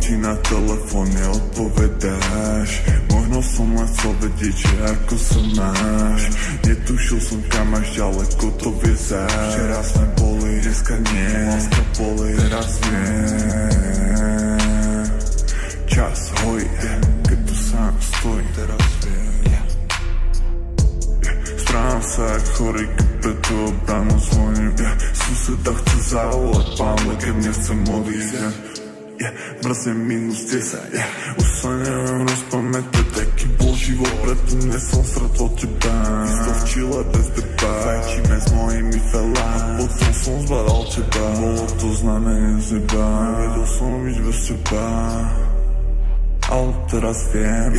ti na telefón, neodpovedáš Možno som len chcel vedieť, že ako sa máš. Netušil som kam až ďaleko to vie záš Včera sme boli, dneska nie. Láska boli, teraz viem Čas hoj, keď tu sám stojím Teraz viem. Správam sa jak chorý, keď preto bránu zvoním. Yeah. Suseda chce zavolať pán, keď nechcem odísť. Е, Връзне минусите са Осънявам раз паметта Теки бул живот пред не съм сред от тебе Истов чила без депе Вечи ме с мои ми фела. Под съм сбарал тебе Новото знание е зебе Видел съм избез себе ale teraz viem,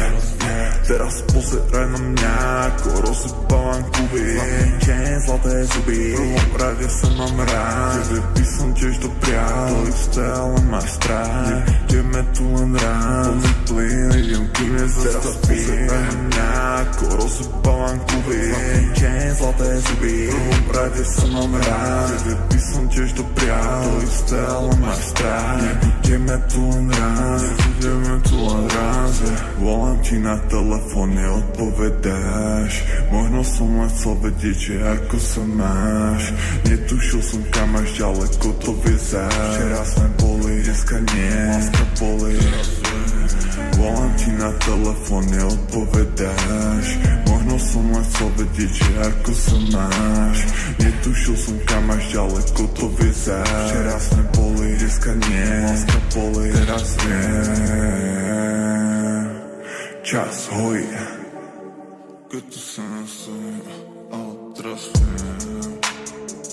teraz pozeraj na mňa, ako rozsypávam kuby. Zlatý deň, zlaté zuby, v prvom rade sa mám rád, tebe by som tiež doprial, to isté, ale máš strach, ideme tu len rád, plný plyn, idem kým nezastaví. Teraz pozeraj na mňa, ako rozsypávam kuby. Zlatý deň, zlaté zuby, v prvom rade sa mám rád, tebe by som tiež doprial, to isté, ale máš strach, nebudeme tu len rád, nebudeme tu len ráze Volám ti na telefón, neodpovedáš. Možno som len chcel vedieť, že ako sa máš. Netušil som kam až ďaleko to vie záš Včera sme boli, dneska nie. Láska boli. Volám ti na telefón, neodpovedáš. Možno som len chcel vedieť, že ako sa máš. Netušil som kam až ďaleko to vie záš Včera sme boli, dneska nie. Láska czas nie Que tu sensu otros. nie